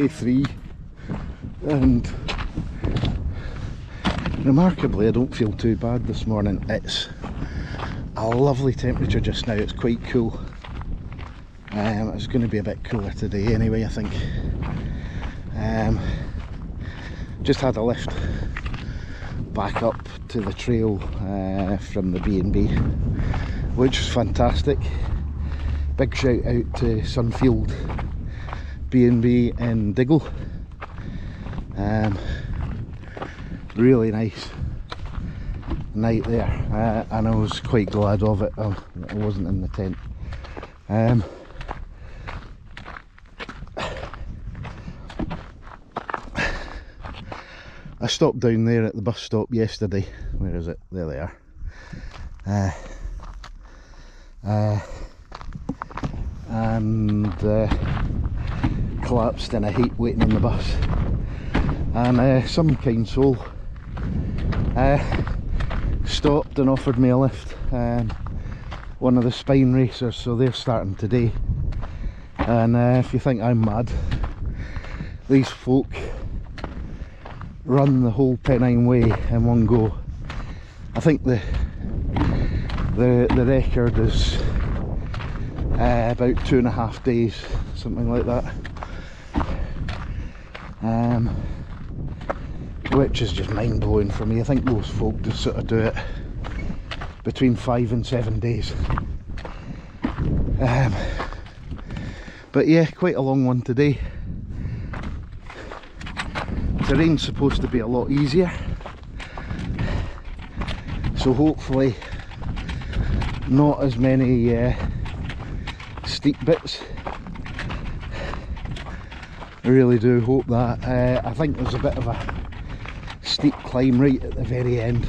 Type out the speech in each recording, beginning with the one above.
Day three. And remarkably, I don't feel too bad this morning. It's a lovely temperature just now. It's quite cool. Um, it's going to be a bit cooler today anyway, I think. Um, just had a lift back up to the trail uh, from the B&B, which was fantastic. Big shout out to Sunfield B&B in Diggle. Um, really nice night there uh, and I was quite glad of it. I, I wasn't in the tent. Um, I stopped down there at the bus stop yesterday. Where is it? There they are. Uh, uh, and uh, collapsed in a heap waiting on the bus. And uh, some kind soul uh, stopped and offered me a lift. Um, one of the spine racers, so they're starting today. And uh, if you think I'm mad, these folk run the whole Pennine Way in one go. I think the the the record is uh, about two and a half days, something like that. Um, which is just mind blowing for me. I think most folk just sort of do it between five and seven days. Um, but yeah, quite a long one today terrain's supposed to be a lot easier so hopefully not as many uh, steep bits I really do hope that uh, I think there's a bit of a steep climb right at the very end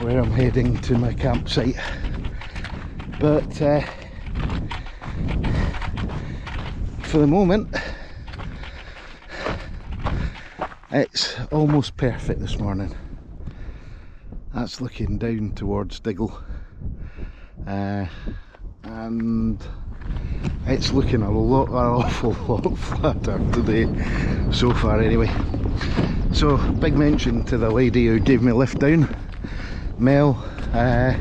where I'm heading to my campsite but uh, for the moment it's almost perfect this morning. That's looking down towards Diggle. Uh, and it's looking a lot, an awful lot flatter today so far anyway. So big mention to the lady who gave me a lift down, Mel. Uh,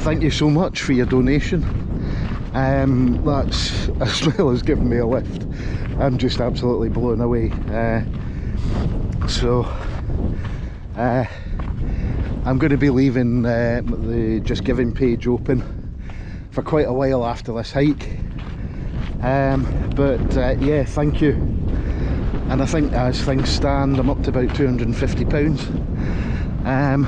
thank you so much for your donation. Um, that's as well as giving me a lift. I'm just absolutely blown away. Uh, so uh, I'm going to be leaving uh, the Just Giving page open for quite a while after this hike um, but uh, yeah thank you. And I think as things stand I'm up to about 250 pounds. Um,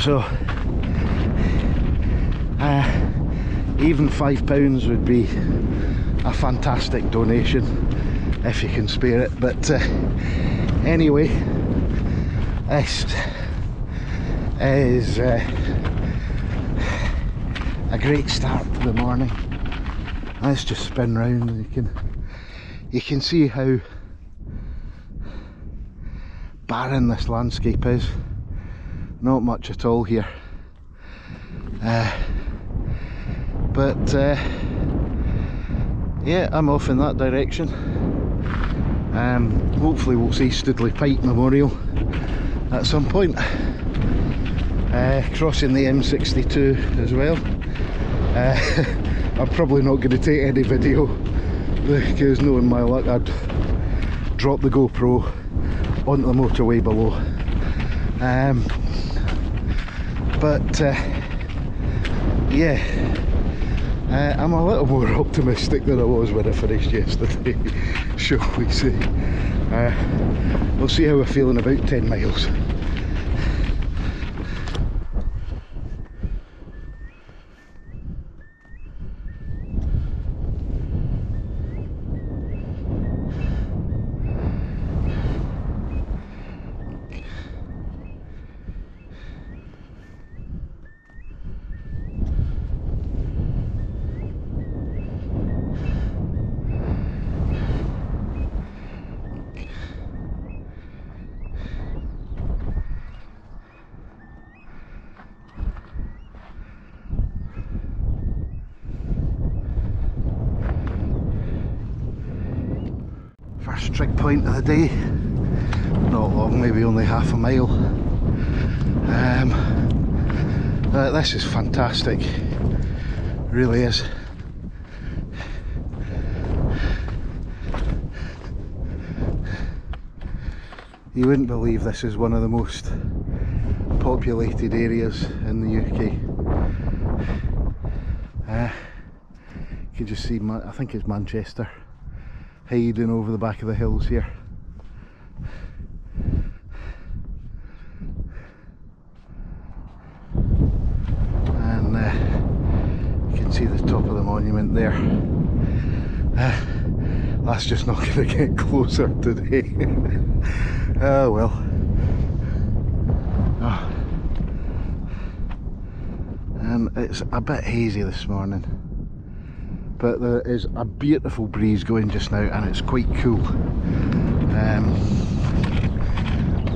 so uh, even five pounds would be a fantastic donation if you can spare it. But uh, anyway this is uh, a great start to the morning. Let's just spin round. And you can you can see how barren this landscape is. Not much at all here. Uh, but uh, yeah I'm off in that direction. Um, hopefully we'll see Stoodley Pike Memorial at some point. Uh, crossing the M62 as well. Uh, I'm probably not going to take any video because knowing my luck I'd drop the GoPro onto the motorway below. Um, but uh, yeah, uh, I'm a little more optimistic than I was when I finished yesterday, shall we say. Uh, we'll see how we're feeling about 10 miles. Trig point of the day. Not long, maybe only half a mile. Um, uh, this is fantastic, really is. You wouldn't believe this is one of the most populated areas in the UK. Uh, you can just see, I think it's Manchester, hiding over the back of the hills here. And uh, you can see the top of the monument there. Uh, that's just not going to get closer today. oh well. Oh. And it's a bit hazy this morning but there is a beautiful breeze going just now and it's quite cool. Um,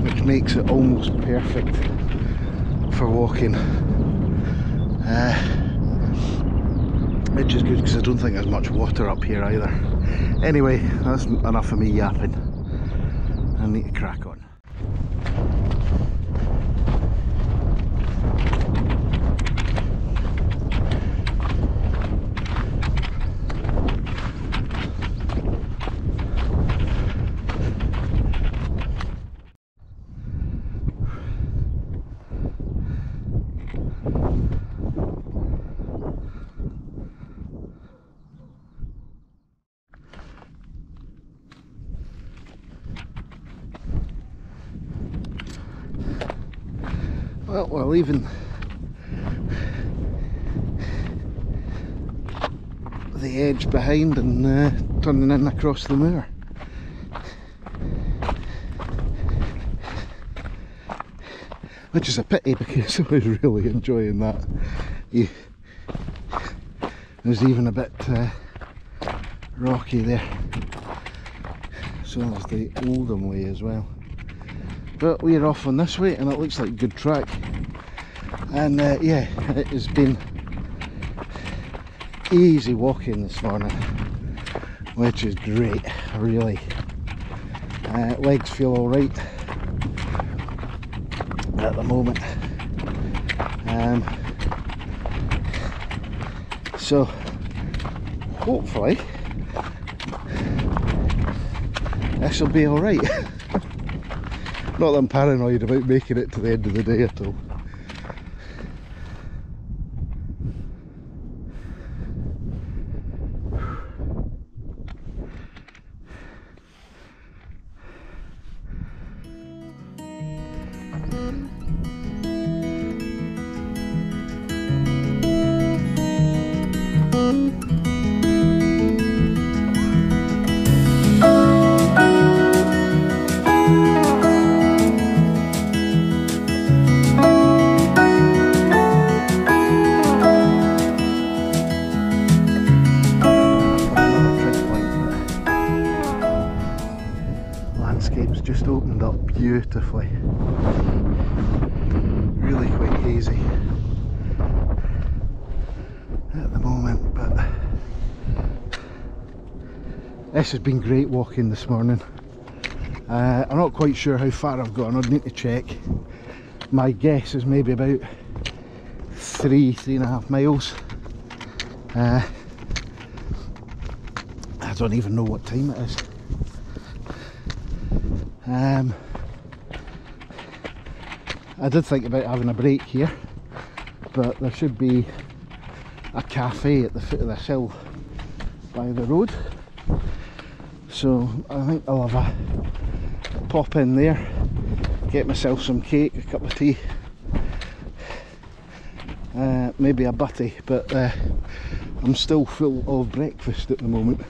which makes it almost perfect for walking. Uh, which is good because I don't think there's much water up here either. Anyway that's enough of me yapping. I need to crack on Well, we're leaving the edge behind and uh, turning in across the moor. Which is a pity because I was really enjoying that. Yeah. It was even a bit uh, rocky there. So there's the Oldham way as well but we're off on this way and it looks like good track and uh, yeah it has been easy walking this morning which is great really. Uh, legs feel all right at the moment. Um, so hopefully this will be all right. Not that I'm paranoid about making it to the end of the day at all. This has been great walking this morning. Uh, I'm not quite sure how far I've gone, I'd need to check. My guess is maybe about three, three and a half miles. Uh, I don't even know what time it is. Um, I did think about having a break here but there should be a cafe at the foot of this hill by the road so I think I'll have a pop in there get myself some cake, a cup of tea uh, maybe a butty but uh, I'm still full of breakfast at the moment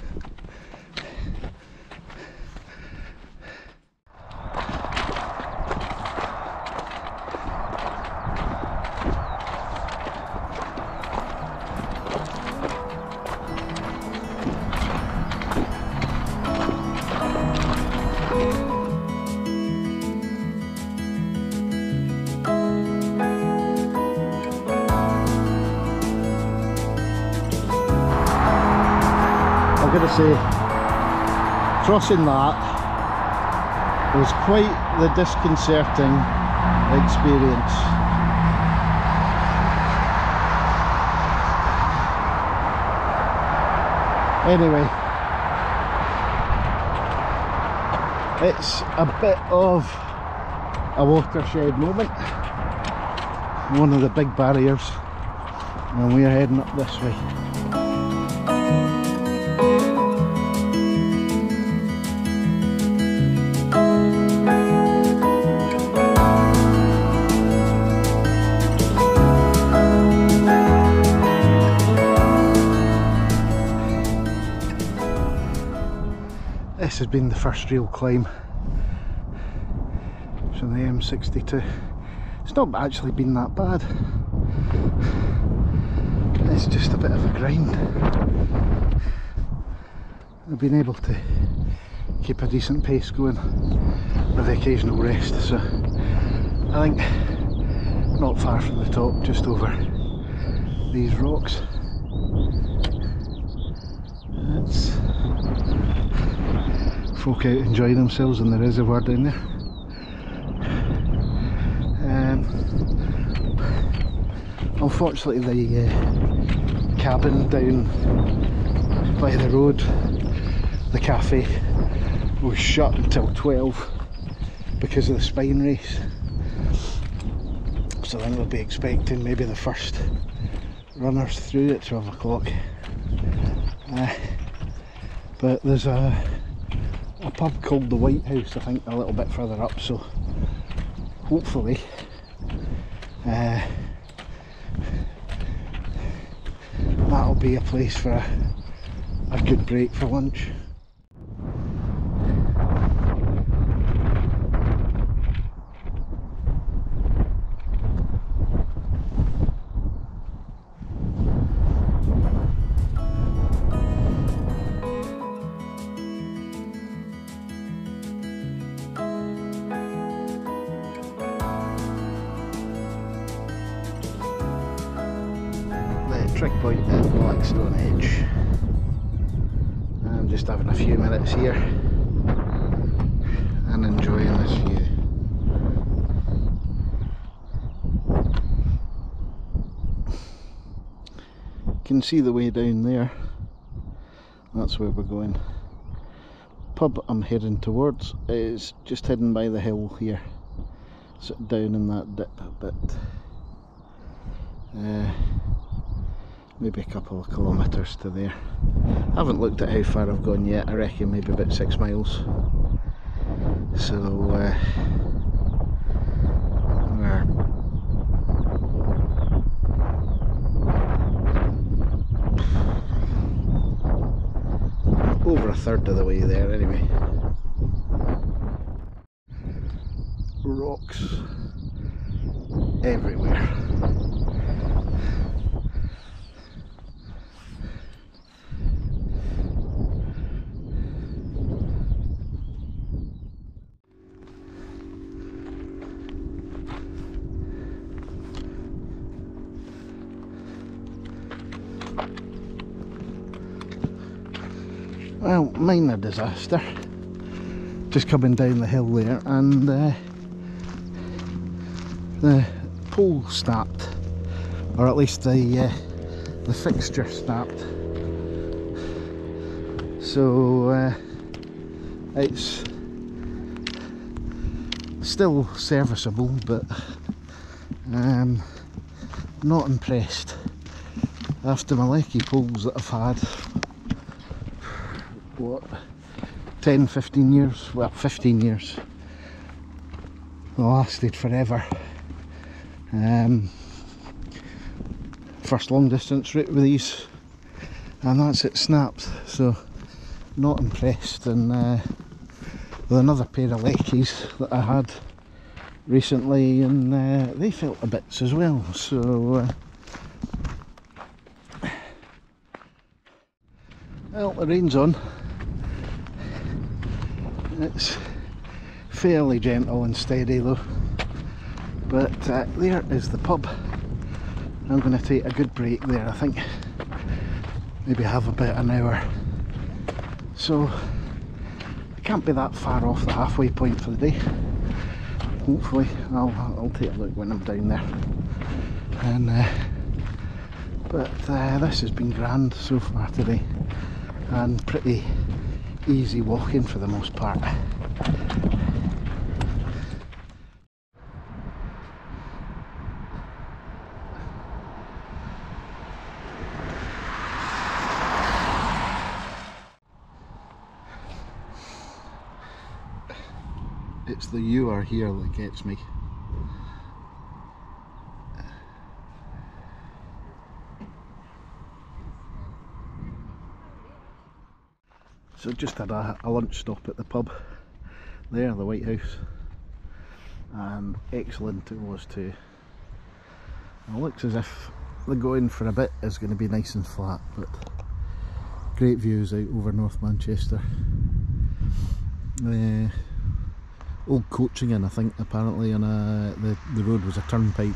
Crossing that was quite the disconcerting experience. Anyway, it's a bit of a watershed moment. One of the big barriers and we're heading up this way. Has been the first real climb from the M62. It's not actually been that bad. It's just a bit of a grind. I've been able to keep a decent pace going with the occasional rest, so I think not far from the top, just over these rocks. That's folk out enjoying themselves in the reservoir down there. Um, unfortunately the uh, cabin down by the road, the cafe, was shut until 12 because of the spine race. So then we'll be expecting maybe the first runners through at 12 o'clock. Uh, but there's a a pub called the White House I think a little bit further up so hopefully uh, that'll be a place for a, a good break for lunch. Blackstone Edge. I'm just having a few minutes here and enjoying this view. You can see the way down there. That's where we're going. Pub I'm heading towards is just hidden by the hill here. Of down in that dip a bit. Uh, maybe a couple of kilometres to there. I haven't looked at how far I've gone yet, I reckon maybe about six miles. So uh, over a third of the way there anyway. Rocks everywhere. Well, minor disaster. Just coming down the hill there, and uh, the pole snapped, or at least the uh, the fixture snapped. So uh, it's still serviceable, but um, not impressed after my Leki poles that I've had what 10 15 years? Well 15 years. Lasted forever. Um, first long distance route with these and that's it snapped. So not impressed. And uh, with another pair of Lekis that I had recently and uh, they felt a bits as well. So uh, well the rain's on it's fairly gentle and steady though. But uh, there is the pub. I'm going to take a good break there I think. Maybe have about an hour. So I can't be that far off the halfway point for the day. Hopefully, I'll, I'll take a look when I'm down there. And uh, but uh, this has been grand so far today, and pretty easy walking for the most part. It's the you are here that gets me. So just had a, a, lunch stop at the pub there, the White House. And excellent it was too. It looks as if the going for a bit is going to be nice and flat, but great views out over North Manchester. Uh, old coaching in I think apparently on a, the, the road was a turnpike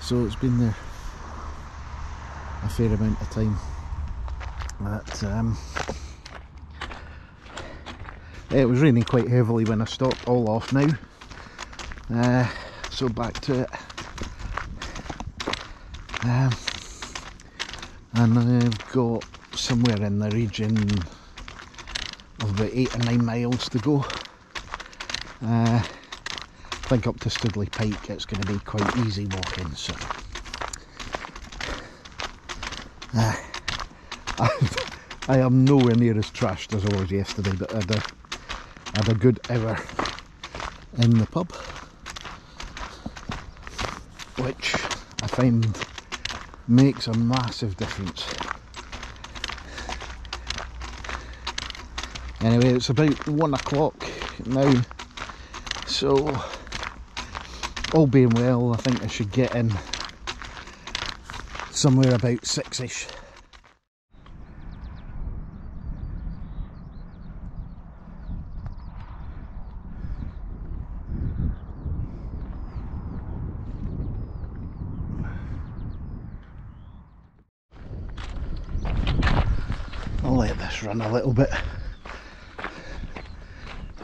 so it's been there a fair amount of time but um, it was raining quite heavily when I stopped all off now. Uh, so back to it. Um, and I've got somewhere in the region of about eight or nine miles to go. Uh, I think up to Stoodley Pike it's going to be quite easy walking so. Uh, I, I am nowhere near as trashed as I was yesterday but I had a, good hour in the pub which I find makes a massive difference. Anyway it's about one o'clock now so all being well I think I should get in somewhere about six-ish. I'll run a little bit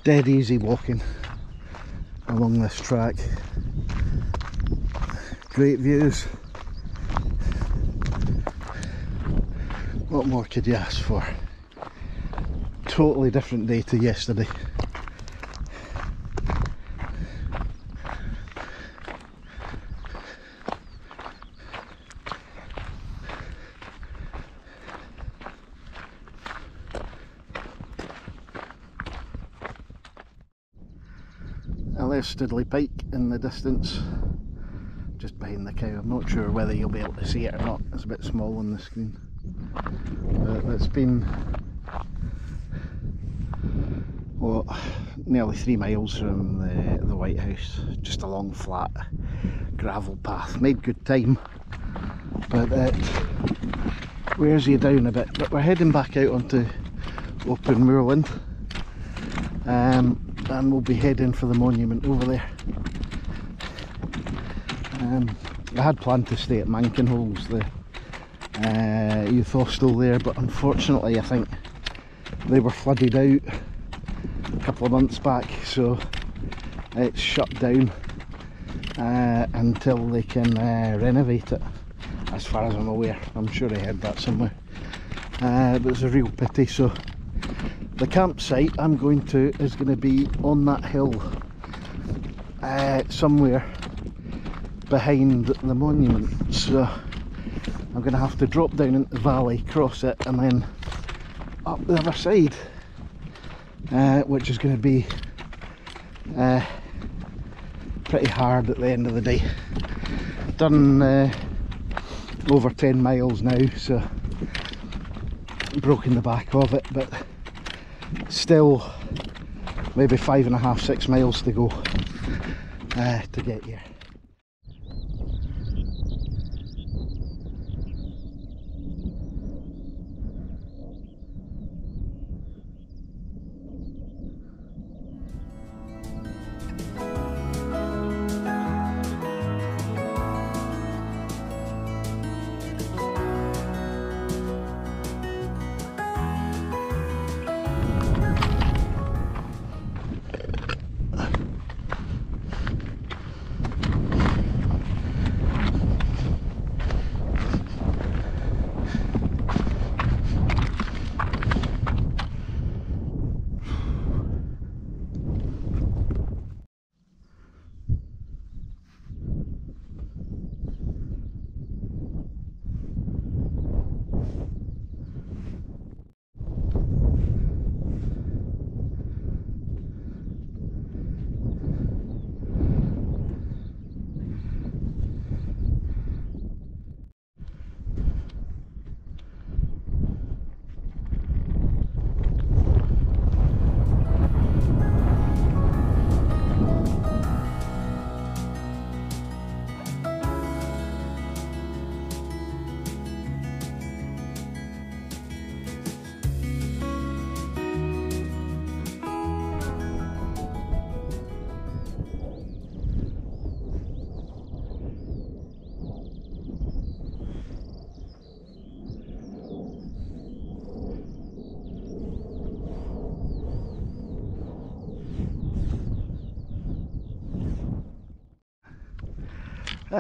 dead easy walking along this track. Great views. What more could you ask for? Totally different day to yesterday. There's Stoodley Pike in the distance just behind the cow. I'm not sure whether you'll be able to see it or not, it's a bit small on the screen. But it's been well, nearly three miles from the, the White House, just a long flat gravel path. Made good time, but it wears you down a bit. But we're heading back out onto open moorland. Um, and we'll be heading for the monument over there. Um, I had planned to stay at Mankinholes, the uh, youth hostel there, but unfortunately I think they were flooded out a couple of months back, so it's shut down uh, until they can uh, renovate it, as far as I'm aware. I'm sure I heard that somewhere. Uh, but it's a real pity, so the campsite I'm going to is going to be on that hill uh, somewhere behind the monument so I'm going to have to drop down into the valley cross it and then up the other side uh, which is going to be uh, pretty hard at the end of the day. Done uh, over 10 miles now so broken the back of it but still maybe five and a half six miles to go uh, to get here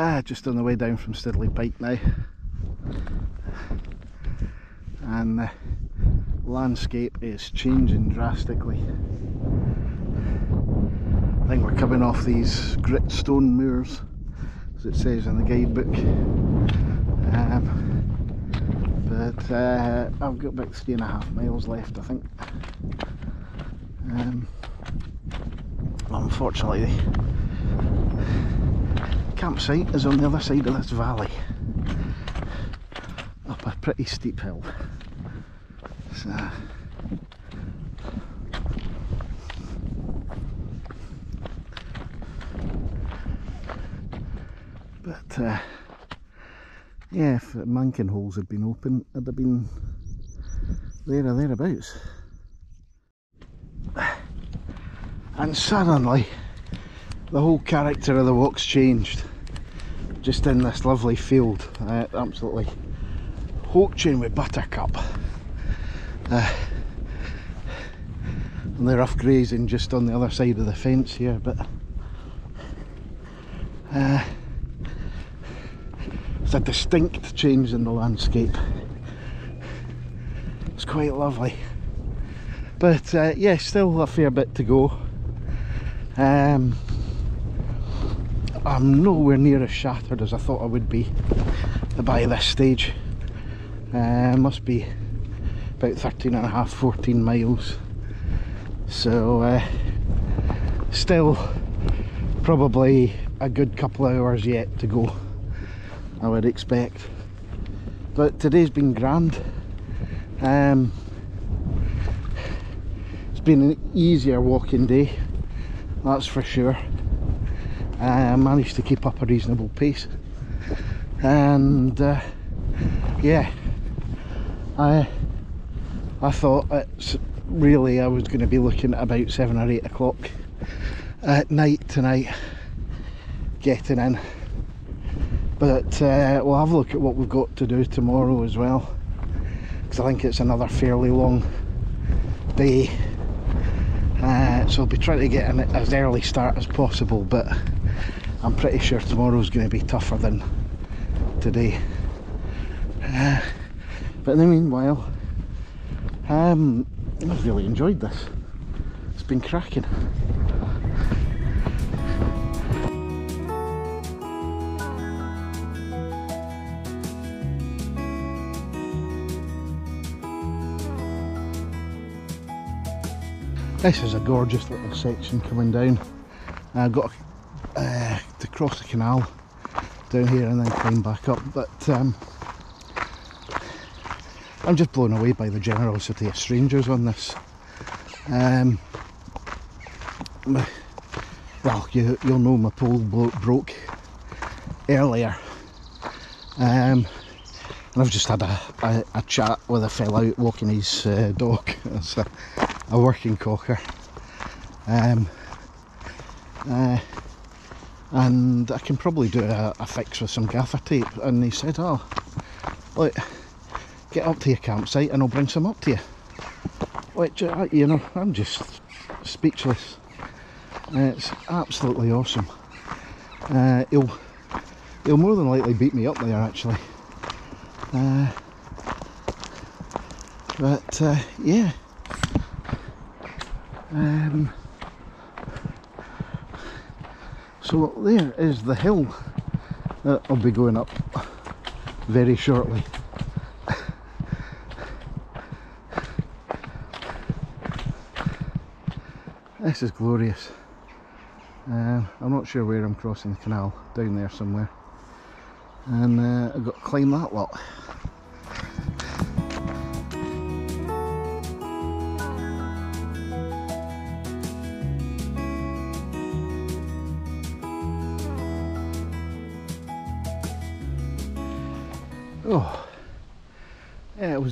Ah, just on the way down from Stoodley Pike now. And the landscape is changing drastically. I think we're coming off these gritstone moors, as it says in the guidebook. Um, but uh, I've got about three and a half miles left, I think. Um, unfortunately, campsite is on the other side of this valley. Up a pretty steep hill. So but uh, yeah if Mankinholes had been open I'd have been there or thereabouts. And suddenly the whole character of the walk's changed. Just in this lovely field. Uh, absolutely hoaching with buttercup. Uh, and they're off grazing just on the other side of the fence here but uh, it's a distinct change in the landscape. It's quite lovely. But uh, yeah still a fair bit to go. Um, I'm nowhere near as shattered as I thought I would be by this stage. Uh, must be about 13 and a half, 14 miles. So uh, still probably a good couple of hours yet to go, I would expect. But today's been grand. Um, it's been an easier walking day, that's for sure. I managed to keep up a reasonable pace. And uh, yeah I I thought it's really I was going to be looking at about seven or eight o'clock at night tonight getting in. But uh, we'll have a look at what we've got to do tomorrow as well because I think it's another fairly long day. Uh, so I'll be trying to get in as early start as possible but I'm pretty sure tomorrow's going to be tougher than today. Uh, but in the meanwhile, um, I've really enjoyed this. It's been cracking. This is a gorgeous little section coming down. I've got to cross the canal down here and then climb back up but um, I'm just blown away by the generosity of strangers on this. Um, well you, you'll know my pole broke earlier. Um, and I've just had a, a, a, chat with a fellow out walking his uh, dog. A, a working cocker. Um, uh, and I can probably do a, a, fix with some gaffer tape. And he said oh look get up to your campsite and I'll bring some up to you. Which uh, you know I'm just speechless. It's absolutely awesome. Uh, he'll he'll more than likely beat me up there actually. Uh, but uh, yeah. Um, So there is the hill that I'll be going up very shortly. this is glorious. Um, I'm not sure where I'm crossing the canal, down there somewhere. And uh, I've got to climb that lot.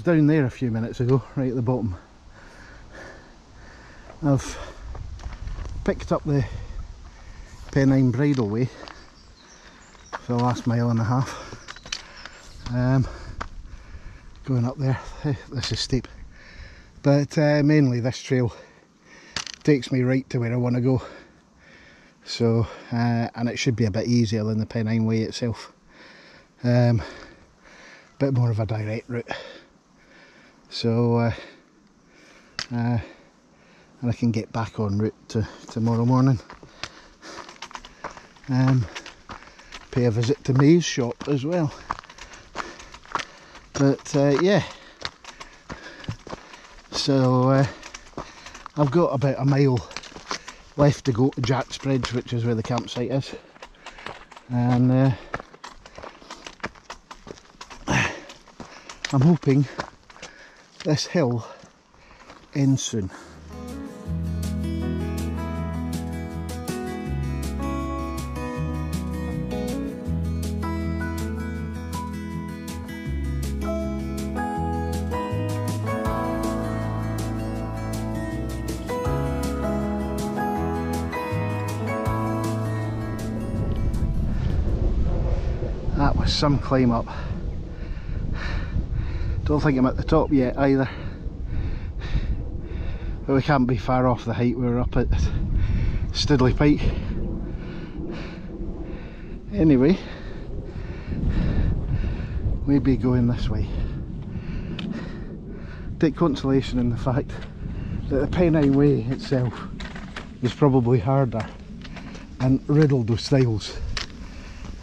Down there a few minutes ago, right at the bottom. I've picked up the Pennine Bridleway for the last mile and a half. Um, going up there, this is steep. But uh, mainly this trail takes me right to where I want to go. So, uh, and it should be a bit easier than the Pennine Way itself. Um, bit more of a direct route. So, uh, uh, and I can get back on route to tomorrow morning. Um, pay a visit to May's shop as well. But uh, yeah, so uh, I've got about a mile left to go to Jack's Bridge, which is where the campsite is, and uh, I'm hoping this hill ends soon. That was some climb up. Don't think I'm at the top yet either. But we can't be far off the height we were up at Stoodley Pike. Anyway, we'll be going this way. Take consolation in the fact that the Pennine Way itself is probably harder and riddled with stiles.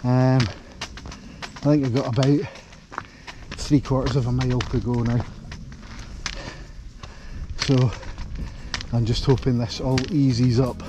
Um, I think I've got about three quarters of a mile to go now. So I'm just hoping this all eases up